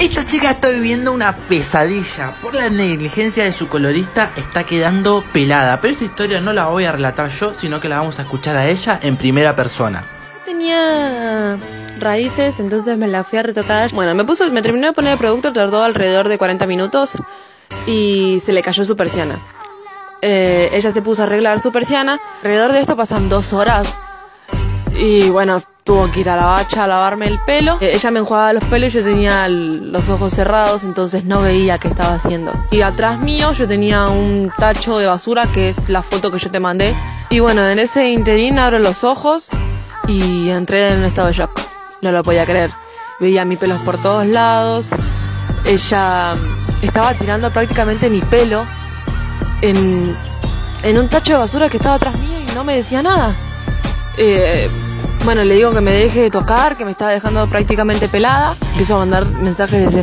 Esta chica está viviendo una pesadilla. Por la negligencia de su colorista está quedando pelada. Pero esta historia no la voy a relatar yo, sino que la vamos a escuchar a ella en primera persona. Tenía raíces, entonces me la fui a retocar. Bueno, me puso, me terminó de poner el producto, tardó alrededor de 40 minutos y se le cayó su persiana. Eh, ella se puso a arreglar su persiana. Alrededor de esto pasan dos horas. Y bueno, tuvo que ir a la bacha a lavarme el pelo. Eh, ella me enjuagaba los pelos y yo tenía los ojos cerrados, entonces no veía qué estaba haciendo. Y atrás mío yo tenía un tacho de basura, que es la foto que yo te mandé. Y bueno, en ese interín abro los ojos y entré en un estado de shock. No lo podía creer. Veía mi pelos por todos lados. Ella estaba tirando prácticamente mi pelo en, en un tacho de basura que estaba atrás mío y no me decía nada. Eh, bueno, le digo que me deje de tocar, que me estaba dejando prácticamente pelada. Empiezo a mandar mensajes desde